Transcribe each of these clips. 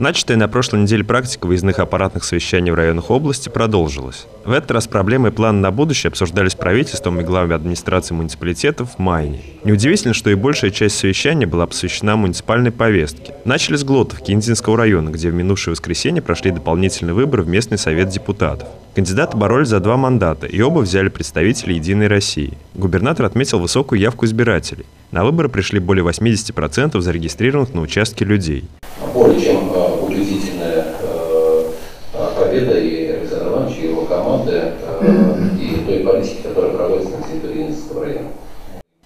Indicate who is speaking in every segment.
Speaker 1: Начатая на прошлой неделе практика выездных аппаратных совещаний в районах области продолжилась. В этот раз проблемы и планы на будущее обсуждались правительством и главами администрации муниципалитетов в Майне. Неудивительно, что и большая часть совещания была посвящена муниципальной повестке. Начали с Глотовки, Индинского района, где в минувшее воскресенье прошли дополнительные выборы в местный совет депутатов. Кандидаты боролись за два мандата, и оба взяли представители «Единой России». Губернатор отметил высокую явку избирателей. На выборы пришли более 80% зарегистрированных на участке людей.
Speaker 2: Более чем э, убедительная э, победа и Александра Ивановича, и его команды, э, и той политики, которая проводится на территории Инского района.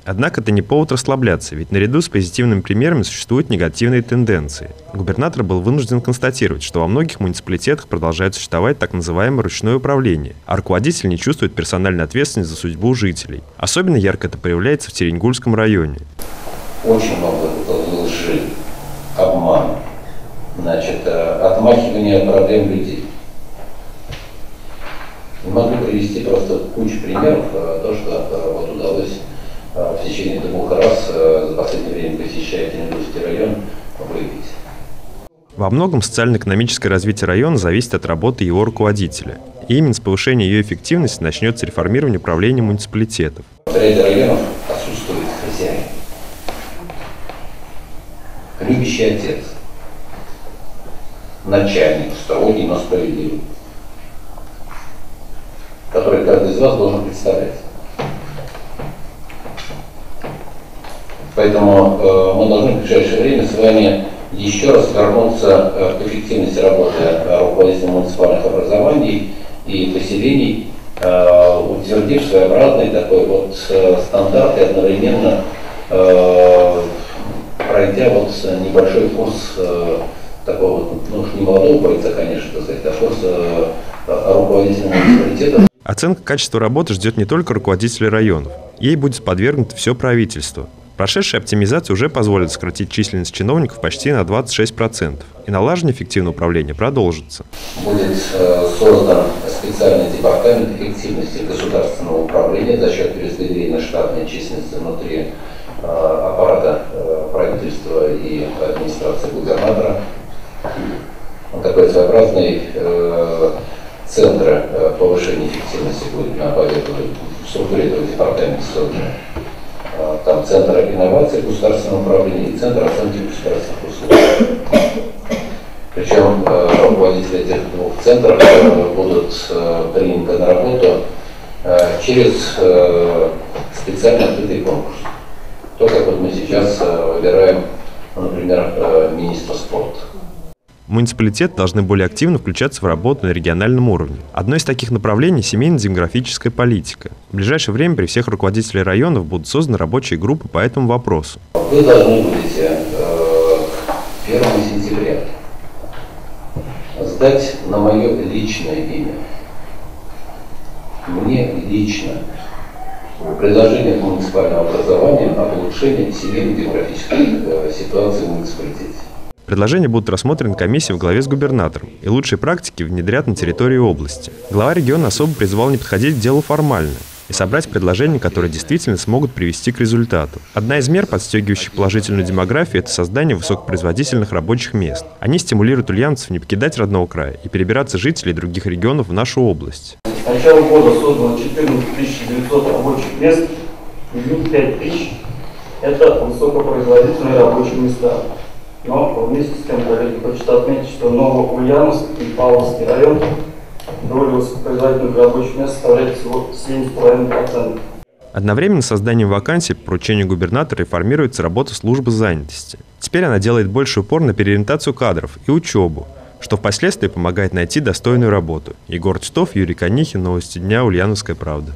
Speaker 1: Однако это не повод расслабляться, ведь наряду с позитивными примерами существуют негативные тенденции. Губернатор был вынужден констатировать, что во многих муниципалитетах продолжает существовать так называемое ручное управление, а руководитель не чувствует персональной ответственности за судьбу жителей. Особенно ярко это проявляется в Теренгульском районе.
Speaker 2: Очень много лжи, обмана, значит, э, отмахивание от проблем людей. Могу привести просто кучу примеров, э, то, что э, вот удалось в течение двух раз за последнее время посещая Теренгульский район выявить.
Speaker 1: Во многом социально-экономическое развитие района зависит от работы его руководителя. И именно с повышения ее эффективности начнется реформирование управления муниципалитетов.
Speaker 2: В ряде районов отсутствует хозяин. Любящий отец начальник строгий, но справедливый, который каждый из вас должен представлять. Поэтому э, мы должны в ближайшее время с вами еще раз вернуться э, к эффективности работы э, руководителей муниципальных образований и поселений, э, утвердив своеобразный такой вот э, стандарт и одновременно э, пройдя вот небольшой курс э, такого, ну уж не молодого бойца, конечно, так сказать, а просто руководителя муниципалитета.
Speaker 1: Оценка качества работы ждет не только руководителей районов. Ей будет подвергнуто все правительство. Прошедшая оптимизация уже позволит сократить численность чиновников почти на 26%, и налаживание эффективного управления продолжится.
Speaker 2: Будет э, создан специальный департамент эффективности государственного управления за счет перераспределения штатной численности внутри э, аппарата э, правительства и администрации губернатора такой своеобразный э, центр э, повышения эффективности будет на в структуре этого департамента создан. Э, там Центр инноваций государственного управления и Центр оценки государственных услуг. Причем э, руководители этих двух центров э, будут э, приняты на работу через специально открытый конкурс. То, как вот мы сейчас выбираем, например, э, министра спорта.
Speaker 1: Муниципалитеты должны более активно включаться в работу на региональном уровне. Одно из таких направлений – семейно-демографическая политика. В ближайшее время при всех руководителей районов будут созданы рабочие группы по этому вопросу.
Speaker 2: Вы должны будете э, 1 сентября сдать на мое личное имя, мне лично, предложение муниципального образования об улучшении семейно-демографической э, ситуации в муниципалитете.
Speaker 1: Предложения будут рассмотрены комиссией в главе с губернатором, и лучшие практики внедрят на территории области. Глава региона особо призвал не подходить к делу формально и собрать предложения, которые действительно смогут привести к результату. Одна из мер, подстегивающих положительную демографию, это создание высокопроизводительных рабочих мест. Они стимулируют ульяновцев не покидать родного края и перебираться жителей других регионов в нашу область.
Speaker 3: С начала года создано 14 900 рабочих мест, из них 5 тысяч – это высокопроизводительные рабочие места. Но вместе с тем, коллеги, хочется отметить, что Новоульяновск и Павловский район доля высокопроизводительных рабочих мест составляет всего 7,5%.
Speaker 1: Одновременно с созданием вакансий по поручению губернатора реформируется работа службы занятости. Теперь она делает больше упор на переориентацию кадров и учебу, что впоследствии помогает найти достойную работу. Егор Титов, Юрий Конихин, Новости дня, Ульяновская правда.